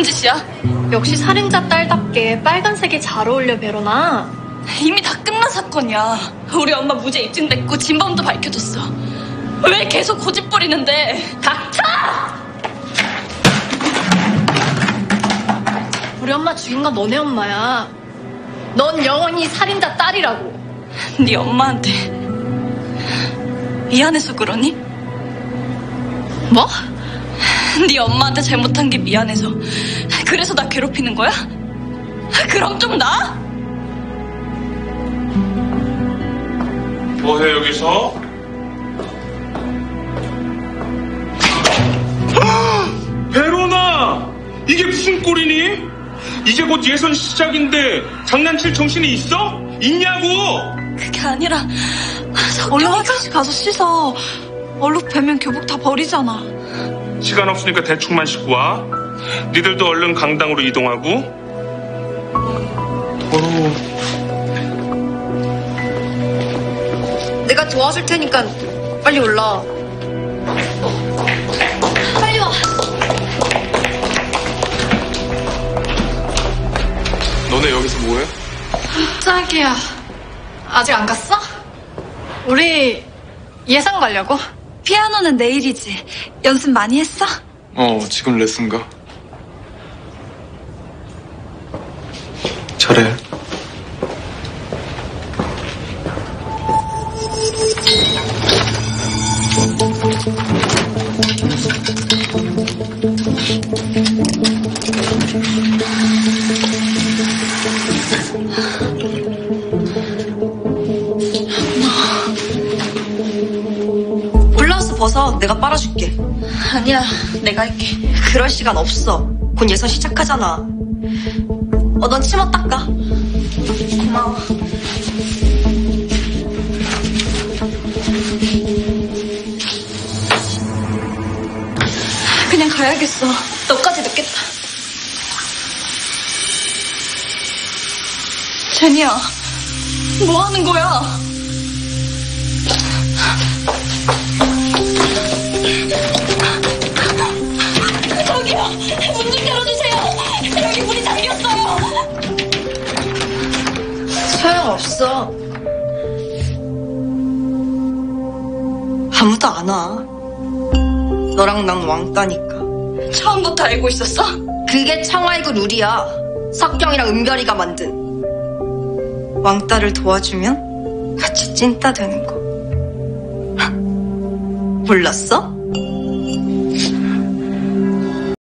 무슨 짓이야? 역시 살인자 딸답게 빨간색이 잘 어울려 베로나. 이미 다 끝난 사건이야. 우리 엄마 무죄 입증됐고 진범도 밝혀졌어. 왜 계속 고집 부리는데? 닥쳐! 우리 엄마 죽인 건 너네 엄마야. 넌 영원히 살인자 딸이라고. 네 엄마한테 미안해서 그러니? 뭐? 네 엄마한테 잘못한 게 미안해서 그래서 나 괴롭히는 거야? 그럼 좀 나? 뭐해 여기서? 베로나! 이게 무슨 꼴이니? 이제 곧 예선 시작인데 장난칠 정신이 있어? 있냐고! 그게 아니라 얼른 화장실 가서 씻어. 얼룩 배면 교복 다 버리잖아. 시간 없으니까 대충만 씻고 와. 니들도 얼른 강당으로 이동하고. 더러워. 내가 도와줄 테니까 빨리 올라. 빨리 와. 너네 여기서 뭐해? 깜짝이야. 아직 안 갔어? 우리 예상 가려고? 피아노는 내일이지. 연습 많이 했어? 어, 지금 레슨 가. 잘해. 내가 빨아줄게. 아니야, 내가 할게. 그럴 시간 없어. 곧 예선 시작하잖아. 어, 넌 치마 닦아. 고마워. 그냥 가야겠어. 너까지 늦겠다. 제니야, 뭐 하는 거야? 문 좀 열어주세요. 여기 문이 잠겼어요. 소용없어. 아무도 안 와. 너랑 난 왕따니까. 처음부터 알고 있었어? 그게 청아이고 룰이야. 석경이랑 은별이가 만든. 왕따를 도와주면 같이 찐따 되는 거. 몰랐어?